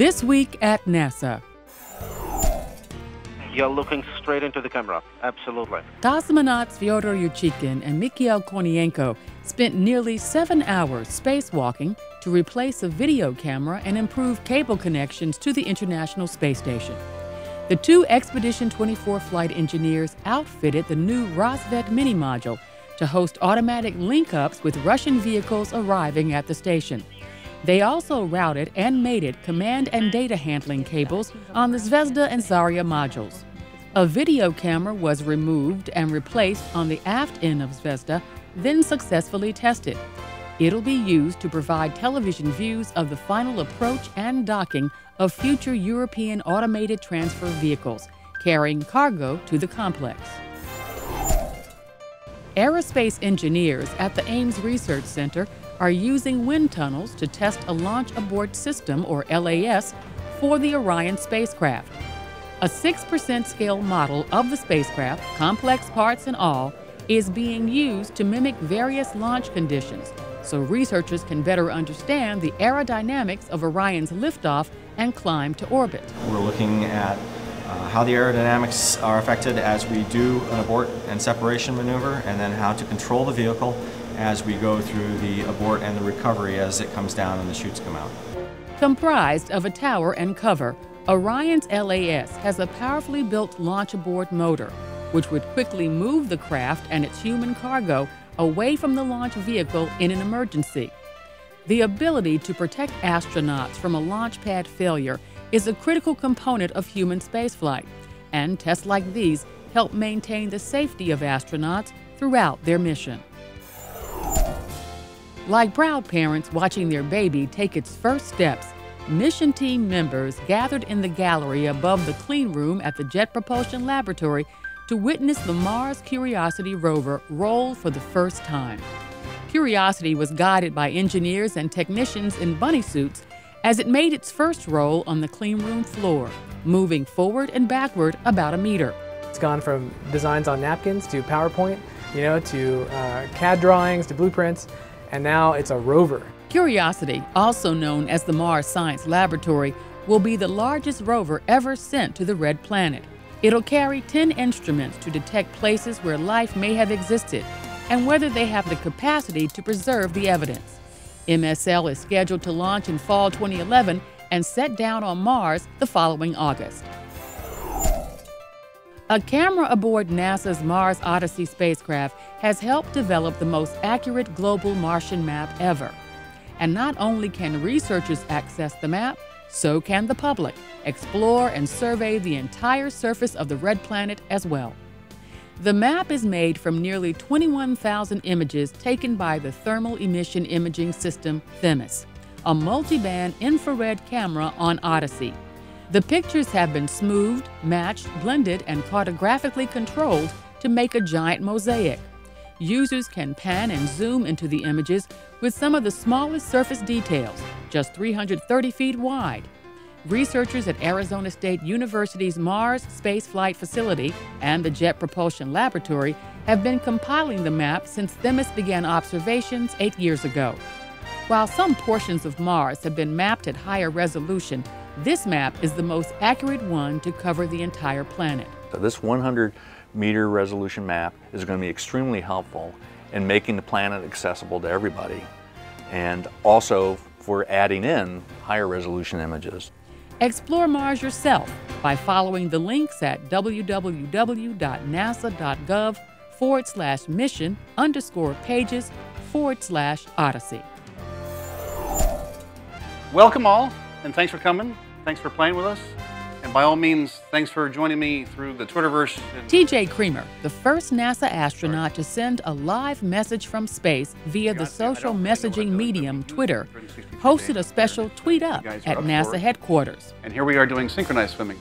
This week at NASA. You're looking straight into the camera. Absolutely. Cosmonauts Fyodor Yurchikhin and Mikhail Kornienko spent nearly seven hours spacewalking to replace a video camera and improve cable connections to the International Space Station. The two Expedition 24 flight engineers outfitted the new Rassvet mini module to host automatic link ups with Russian vehicles arriving at the station. They also routed and mated command and data handling cables on the Zvezda and Zarya modules. A video camera was removed and replaced on the aft end of Zvezda, then successfully tested. It'll be used to provide television views of the final approach and docking of future European automated transfer vehicles carrying cargo to the complex. Aerospace engineers at the Ames Research Center are using wind tunnels to test a Launch Abort System, or LAS, for the Orion spacecraft. A 6% scale model of the spacecraft, complex parts and all, is being used to mimic various launch conditions so researchers can better understand the aerodynamics of Orion's liftoff and climb to orbit. We're looking at uh, how the aerodynamics are affected as we do an abort and separation maneuver, and then how to control the vehicle as we go through the abort and the recovery as it comes down and the chutes come out. Comprised of a tower and cover, Orion's LAS has a powerfully built launch abort motor, which would quickly move the craft and its human cargo away from the launch vehicle in an emergency. The ability to protect astronauts from a launch pad failure is a critical component of human spaceflight, and tests like these help maintain the safety of astronauts throughout their mission. Like proud parents watching their baby take its first steps, mission team members gathered in the gallery above the clean room at the Jet Propulsion Laboratory to witness the Mars Curiosity rover roll for the first time. Curiosity was guided by engineers and technicians in bunny suits as it made its first roll on the clean room floor, moving forward and backward about a meter. It's gone from designs on napkins to PowerPoint, you know, to uh, CAD drawings to blueprints, and now it's a rover. Curiosity, also known as the Mars Science Laboratory, will be the largest rover ever sent to the Red Planet. It'll carry 10 instruments to detect places where life may have existed and whether they have the capacity to preserve the evidence. MSL is scheduled to launch in fall 2011 and set down on Mars the following August. A camera aboard NASA's Mars Odyssey spacecraft has helped develop the most accurate global Martian map ever. And not only can researchers access the map, so can the public explore and survey the entire surface of the red planet as well. The map is made from nearly 21,000 images taken by the Thermal Emission Imaging System THEMIS, a multi-band infrared camera on Odyssey. The pictures have been smoothed, matched, blended, and cartographically controlled to make a giant mosaic. Users can pan and zoom into the images with some of the smallest surface details, just 330 feet wide, researchers at Arizona State University's Mars Space Flight Facility and the Jet Propulsion Laboratory have been compiling the map since Themis began observations eight years ago. While some portions of Mars have been mapped at higher resolution, this map is the most accurate one to cover the entire planet. So this 100 meter resolution map is going to be extremely helpful in making the planet accessible to everybody and also for adding in higher resolution images. Explore Mars yourself by following the links at www.nasa.gov forward slash mission underscore pages forward slash odyssey. Welcome all, and thanks for coming. Thanks for playing with us. And by all means, thanks for joining me through the Twitterverse. TJ Creamer, the first NASA astronaut to send a live message from space via the social messaging medium Twitter, hosted a special tweet up at NASA headquarters. And here we are doing synchronized swimming.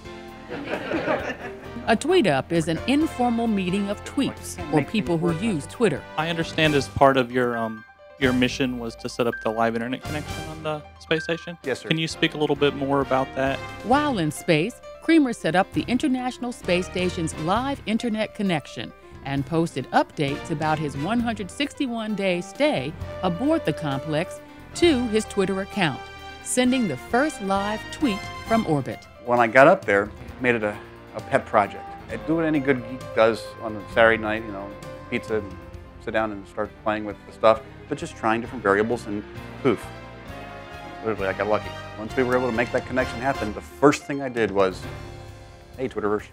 A tweet up is an informal meeting of tweets or people who use Twitter. I understand as part of your um, your mission was to set up the live internet connection on the space station. Yes, sir. Can you speak a little bit more about that? While in space, Creamer set up the International Space Station's live internet connection and posted updates about his 161 day stay aboard the complex to his Twitter account. sending the first live tweet from orbit. When I got up there, made it a, a pet project. I'd do what any good geek does on a Saturday night, you know, pizza, and sit down and start playing with the stuff, but just trying different variables and poof. Literally, I got lucky. Once we were able to make that connection happen, the first thing I did was, hey, Twitterverse.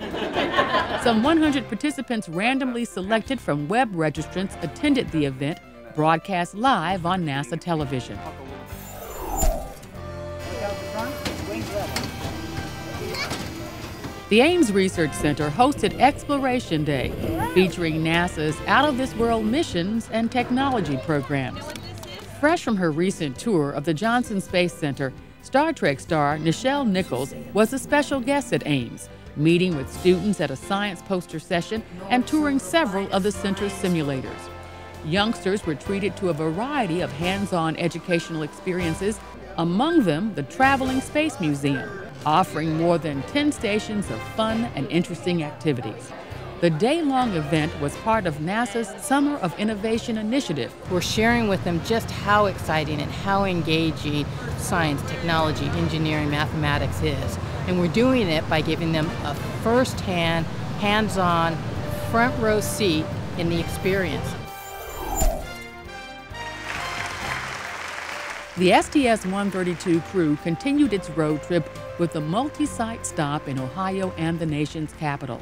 Some 100 participants randomly selected from web registrants attended the event, broadcast live on NASA television. The Ames Research Center hosted Exploration Day, featuring NASA's out of this world missions and technology programs. Fresh from her recent tour of the Johnson Space Center, Star Trek star Nichelle Nichols was a special guest at Ames, meeting with students at a science poster session and touring several of the center's simulators. Youngsters were treated to a variety of hands on educational experiences, among them the Traveling Space Museum, offering more than 10 stations of fun and interesting activities. The day long event was part of NASA's Summer of Innovation initiative. We're sharing with them just how exciting and how engaging science, technology, engineering, mathematics is. And we're doing it by giving them a first hand, hands on, front row seat in the experience. The STS 132 crew continued its road trip with a multi site stop in Ohio and the nation's capital.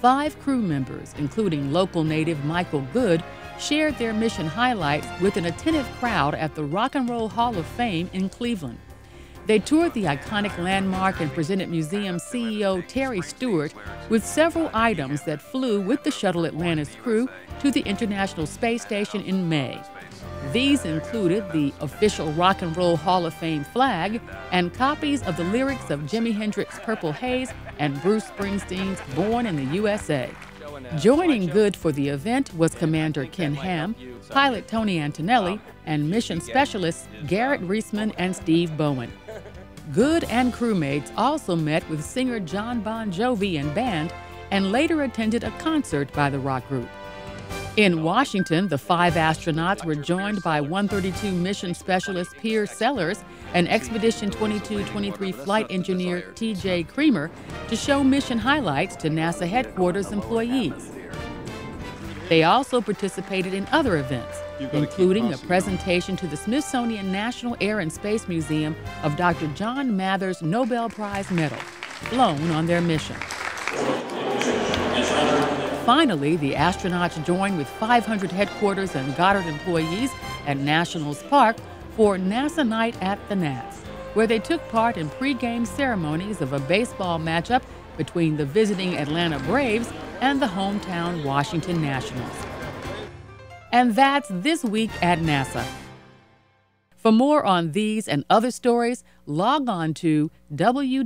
Five crew members, including local native Michael Good, shared their mission highlights with an attentive crowd at the Rock and Roll Hall of Fame in Cleveland. They toured the iconic landmark and presented museum CEO Terry Stewart with several items that flew with the Shuttle Atlantis crew to the International Space Station in May. These included the official Rock and Roll Hall of Fame flag and copies of the lyrics of Jimi Hendrix's Purple Haze and Bruce Springsteen's Born in the USA. Joining Good for the event was Commander Ken Ham, pilot Tony Antonelli, and mission specialists Garrett Reisman and Steve Bowen. Good and crewmates also met with singer Jon Bon Jovi and band and later attended a concert by the rock group. In Washington, the five astronauts were joined by 132 mission specialist Piers Sellers and Expedition 2223 flight engineer TJ Creamer to show mission highlights to NASA headquarters employees. They also participated in other events, including a presentation to the Smithsonian National Air and Space Museum of Dr. John Mather's Nobel Prize medal, flown on their mission. Finally, the astronauts joined with 500 headquarters and Goddard employees at Nationals Park for NASA Night at the Nats, where they took part in pregame ceremonies of a baseball matchup between the visiting Atlanta Braves and the hometown Washington Nationals. And that's this week at NASA. For more on these and other stories, log on to www.nasa.gov.